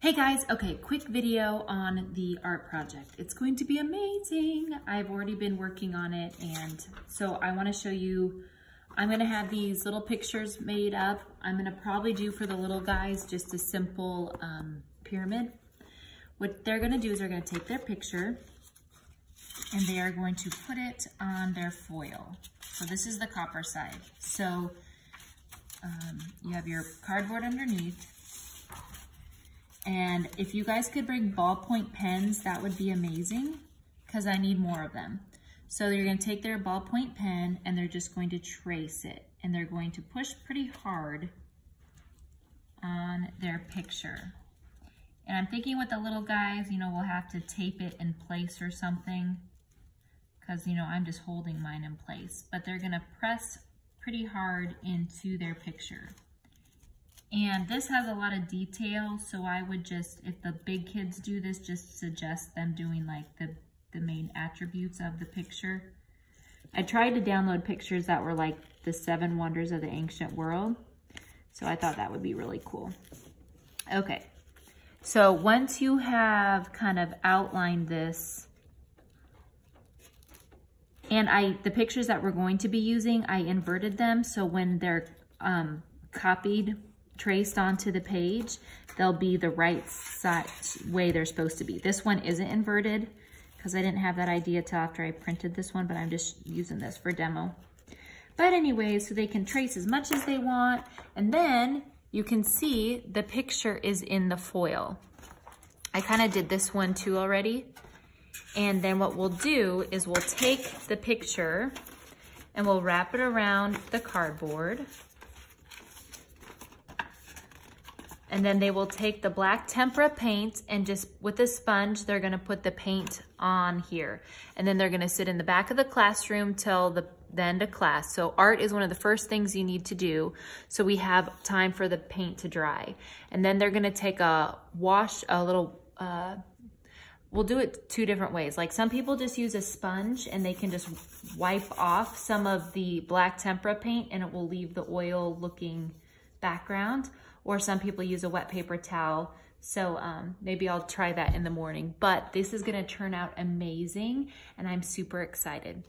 Hey guys, okay, quick video on the art project. It's going to be amazing. I've already been working on it and so I wanna show you, I'm gonna have these little pictures made up. I'm gonna probably do for the little guys just a simple um, pyramid. What they're gonna do is they're gonna take their picture and they are going to put it on their foil. So this is the copper side. So um, you have your cardboard underneath and if you guys could bring ballpoint pens, that would be amazing because I need more of them. So you're gonna take their ballpoint pen and they're just going to trace it and they're going to push pretty hard on their picture. And I'm thinking with the little guys, you know, we'll have to tape it in place or something because, you know, I'm just holding mine in place. But they're gonna press pretty hard into their picture. And this has a lot of detail, so I would just, if the big kids do this, just suggest them doing like the, the main attributes of the picture. I tried to download pictures that were like the seven wonders of the ancient world. So I thought that would be really cool. Okay, so once you have kind of outlined this, and I the pictures that we're going to be using, I inverted them. So when they're um, copied traced onto the page, they'll be the right side way they're supposed to be. This one isn't inverted because I didn't have that idea till after I printed this one, but I'm just using this for demo. But anyway, so they can trace as much as they want. And then you can see the picture is in the foil. I kind of did this one too already. And then what we'll do is we'll take the picture and we'll wrap it around the cardboard. And then they will take the black tempera paint and just with a sponge, they're gonna put the paint on here. And then they're gonna sit in the back of the classroom till the, the end of class. So art is one of the first things you need to do. So we have time for the paint to dry. And then they're gonna take a wash, a little, uh, we'll do it two different ways. Like some people just use a sponge and they can just wipe off some of the black tempera paint and it will leave the oil looking background or some people use a wet paper towel. So um, maybe I'll try that in the morning, but this is gonna turn out amazing and I'm super excited.